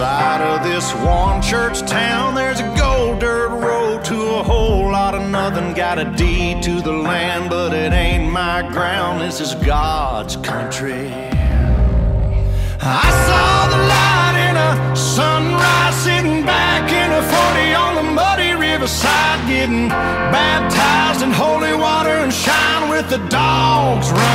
outside of this one church town, there's a gold dirt road to a whole lot of nothing. Got a deed to the land, but it ain't my ground. This is God's country. I saw the light in a sunrise, sitting back in a 40 on the muddy riverside, getting baptized in holy water and shine with the dogs running.